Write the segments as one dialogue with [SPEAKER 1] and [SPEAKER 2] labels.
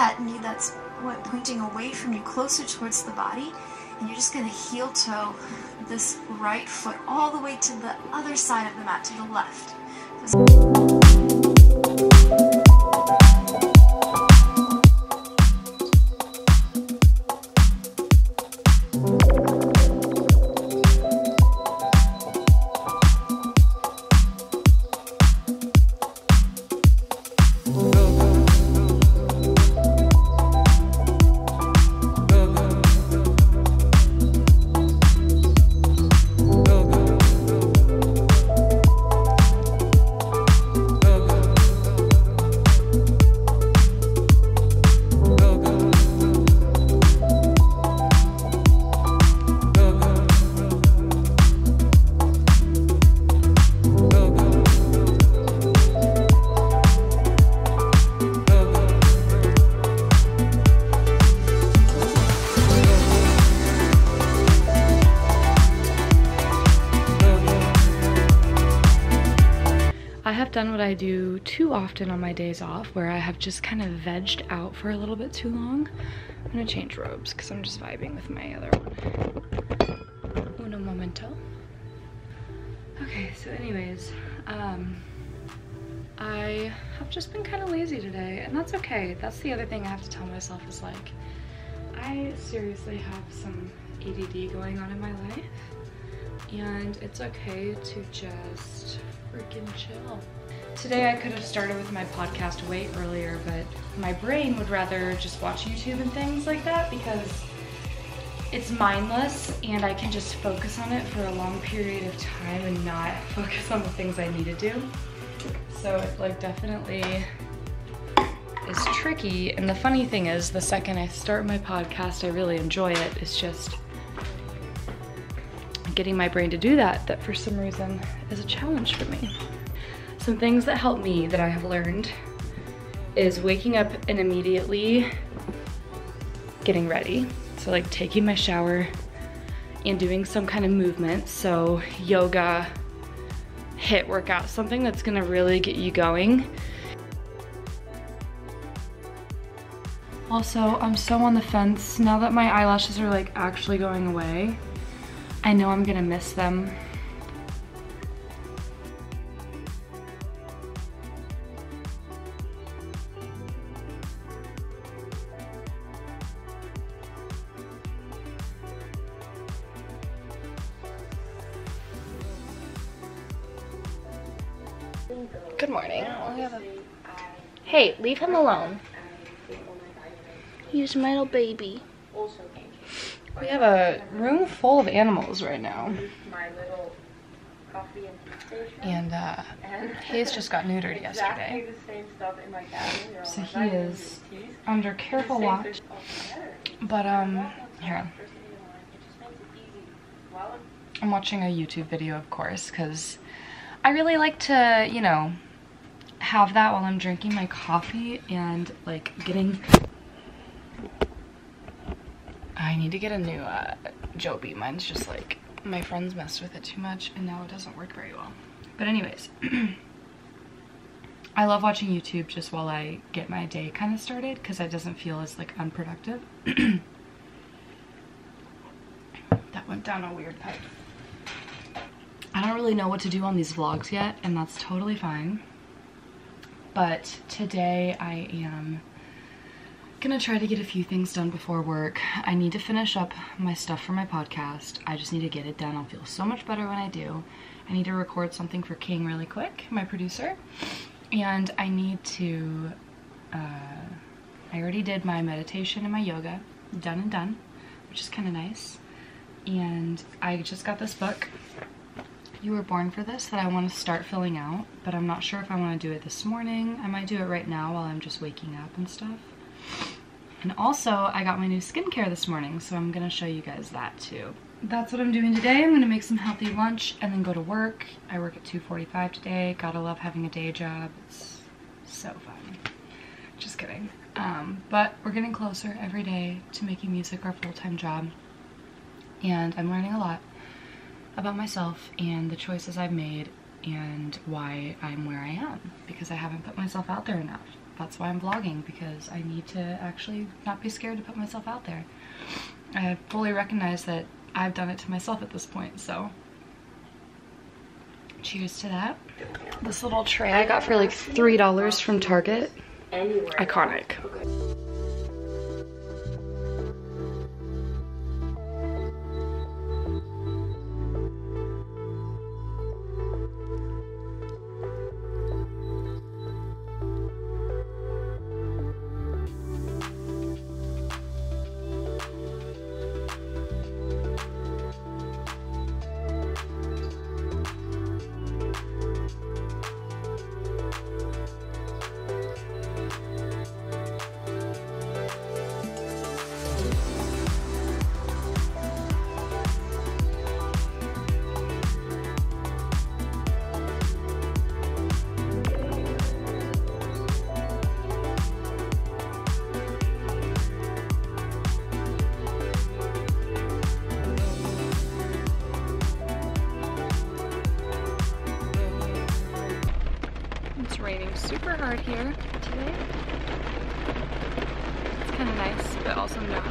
[SPEAKER 1] that knee that's pointing away from you closer towards the body and you're just going to heel toe this right foot all the way to the other side of the mat to the left
[SPEAKER 2] have done what I do too often on my days off where I have just kind of vegged out for a little bit too long. I'm gonna change robes because I'm just vibing with my other one. Uno momento. Okay, so anyways, um, I have just been kind of lazy today and that's okay. That's the other thing I have to tell myself is like, I seriously have some ADD going on in my life and it's okay to just freaking chill. Today I could have started with my podcast way earlier, but my brain would rather just watch YouTube and things like that because it's mindless and I can just focus on it for a long period of time and not focus on the things I need to do. So it like definitely is tricky. And the funny thing is the second I start my podcast, I really enjoy it. It's just getting my brain to do that that for some reason is a challenge for me. Some things that help me that I have learned is waking up and immediately getting ready. So like taking my shower and doing some kind of movement. So yoga, HIIT workout, something that's gonna really get you going. Also, I'm so on the fence now that my eyelashes are like actually going away. I know I'm gonna miss them. Good morning. Hey, leave him alone. He's my little baby. We have a room full of animals right now. And uh, Hayes just got neutered yesterday. So he is under careful watch. But um, here. I'm watching a YouTube video, of course, because I really like to, you know, have that while I'm drinking my coffee and like getting I need to get a new uh, Joby. Mine's just like, my friends messed with it too much and now it doesn't work very well. But anyways, I love watching YouTube just while I get my day kind of started because it doesn't feel as like unproductive. that went down a weird pipe. I don't really know what to do on these vlogs yet and that's totally fine. But today I am gonna try to get a few things done before work. I need to finish up my stuff for my podcast. I just need to get it done. I'll feel so much better when I do. I need to record something for King really quick, my producer. And I need to, uh, I already did my meditation and my yoga, done and done, which is kind of nice. And I just got this book, You Were Born for This, that I want to start filling out, but I'm not sure if I want to do it this morning. I might do it right now while I'm just waking up and stuff. And also, I got my new skincare this morning, so I'm gonna show you guys that too. That's what I'm doing today. I'm gonna make some healthy lunch and then go to work. I work at 2.45 today. Gotta love having a day job. It's so fun. Just kidding. Um, but we're getting closer every day to making music our full-time job. And I'm learning a lot about myself and the choices I've made and why I'm where I am because I haven't put myself out there enough. that's why I'm vlogging because I need to actually not be scared to put myself out there. I fully recognize that I've done it to myself at this point, so cheers to that. This little tray I got for like $3 from Target. Iconic. Super hard here today. It's kind of nice, but also not.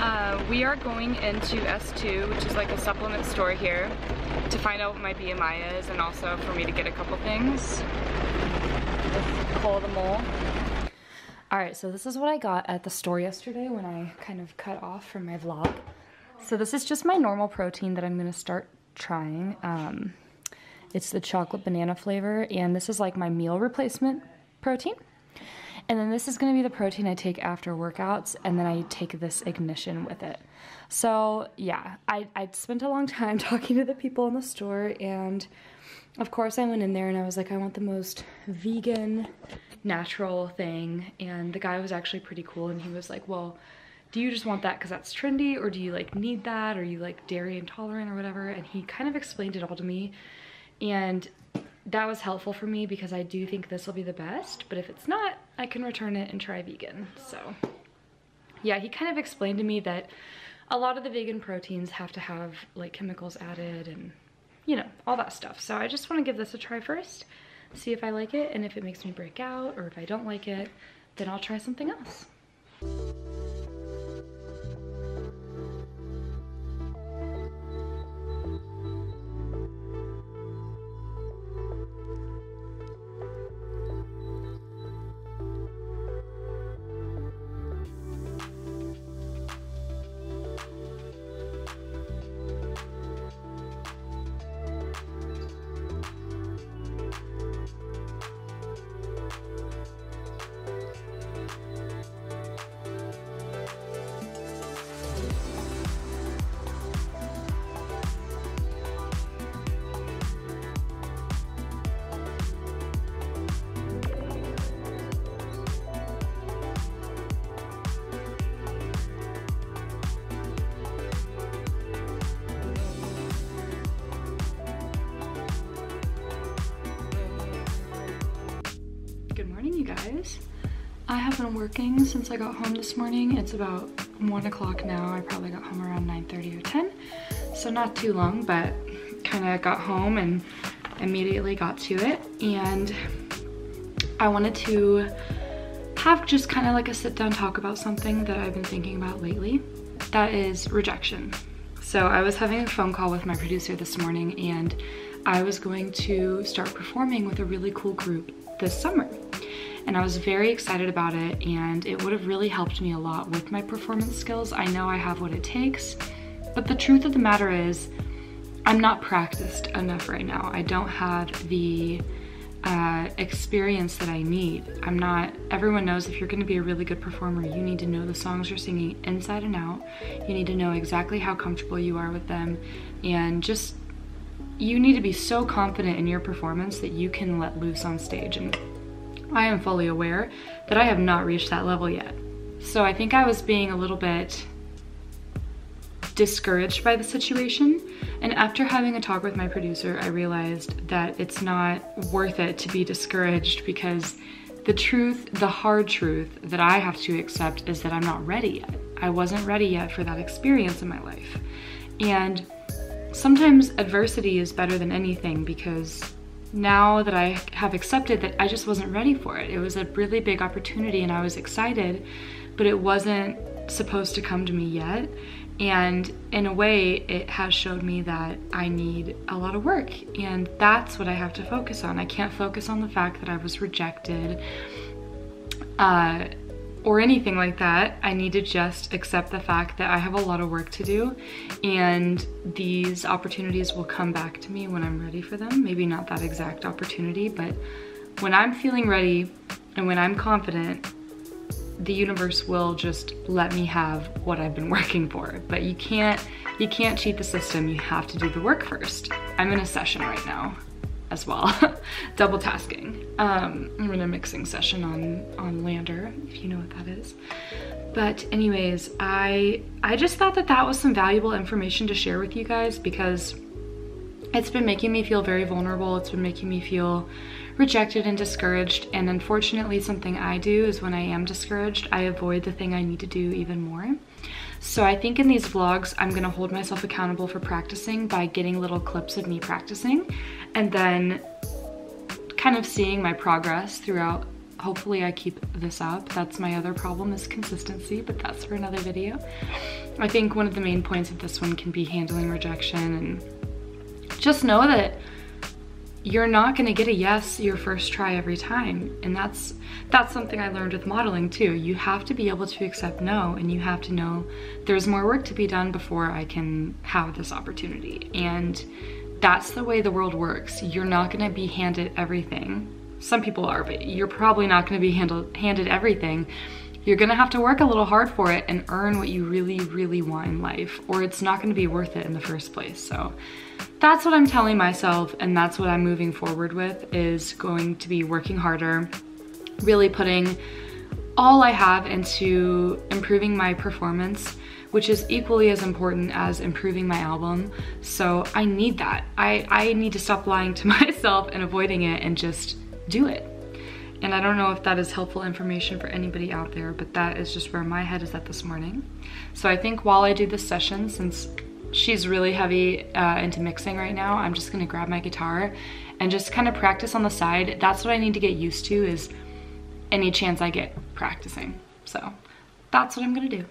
[SPEAKER 2] Uh, we are going into S2, which is like a supplement store here, to find out what my BMI is and also for me to get a couple things. Call the mole. Alright, so this is what I got at the store yesterday when I kind of cut off from my vlog. So this is just my normal protein that I'm going to start trying. Um, it's the chocolate banana flavor, and this is like my meal replacement protein. And then this is gonna be the protein I take after workouts, and then I take this ignition with it. So yeah, I, I spent a long time talking to the people in the store, and of course I went in there and I was like, I want the most vegan, natural thing. And the guy was actually pretty cool, and he was like, well, do you just want that because that's trendy, or do you like need that, or you like dairy intolerant or whatever? And he kind of explained it all to me and that was helpful for me because I do think this will be the best, but if it's not, I can return it and try vegan. So yeah, he kind of explained to me that a lot of the vegan proteins have to have like chemicals added and you know, all that stuff. So I just want to give this a try first, see if I like it, and if it makes me break out, or if I don't like it, then I'll try something else. I have been working since I got home this morning. It's about 1 o'clock now. I probably got home around 9.30 or 10. So not too long, but kind of got home and immediately got to it. And I wanted to have just kind of like a sit down talk about something that I've been thinking about lately. That is rejection. So I was having a phone call with my producer this morning and I was going to start performing with a really cool group this summer and I was very excited about it and it would have really helped me a lot with my performance skills. I know I have what it takes, but the truth of the matter is I'm not practiced enough right now. I don't have the uh, experience that I need. I'm not, everyone knows if you're gonna be a really good performer, you need to know the songs you're singing inside and out. You need to know exactly how comfortable you are with them and just, you need to be so confident in your performance that you can let loose on stage and I am fully aware that I have not reached that level yet. So I think I was being a little bit discouraged by the situation. And after having a talk with my producer, I realized that it's not worth it to be discouraged because the truth, the hard truth that I have to accept is that I'm not ready yet. I wasn't ready yet for that experience in my life. And sometimes adversity is better than anything because now that I have accepted that I just wasn't ready for it. It was a really big opportunity and I was excited, but it wasn't supposed to come to me yet. And in a way, it has showed me that I need a lot of work. And that's what I have to focus on. I can't focus on the fact that I was rejected uh, or anything like that. I need to just accept the fact that I have a lot of work to do and these opportunities will come back to me when I'm ready for them. Maybe not that exact opportunity, but when I'm feeling ready and when I'm confident, the universe will just let me have what I've been working for. But you can't, you can't cheat the system. You have to do the work first. I'm in a session right now as well, double tasking. Um, I'm in a mixing session on, on LANDR, if you know what that is. But anyways, I, I just thought that that was some valuable information to share with you guys because it's been making me feel very vulnerable. It's been making me feel rejected and discouraged. And unfortunately, something I do is when I am discouraged, I avoid the thing I need to do even more. So I think in these vlogs, I'm gonna hold myself accountable for practicing by getting little clips of me practicing and then kind of seeing my progress throughout. Hopefully I keep this up. That's my other problem is consistency, but that's for another video. I think one of the main points of this one can be handling rejection and just know that you're not gonna get a yes your first try every time. And that's that's something I learned with modeling too. You have to be able to accept no and you have to know there's more work to be done before I can have this opportunity. And that's the way the world works. You're not gonna be handed everything. Some people are, but you're probably not gonna be handled, handed everything. You're gonna have to work a little hard for it and earn what you really, really want in life, or it's not gonna be worth it in the first place. So that's what I'm telling myself and that's what I'm moving forward with is going to be working harder, really putting all I have into improving my performance, which is equally as important as improving my album. So I need that. I, I need to stop lying to myself and avoiding it and just do it. And I don't know if that is helpful information for anybody out there, but that is just where my head is at this morning. So I think while I do this session, since she's really heavy uh, into mixing right now, I'm just gonna grab my guitar and just kind of practice on the side. That's what I need to get used to is any chance I get practicing. So that's what I'm gonna do.